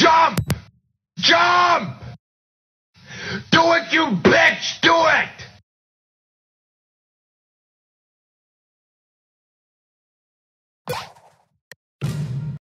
job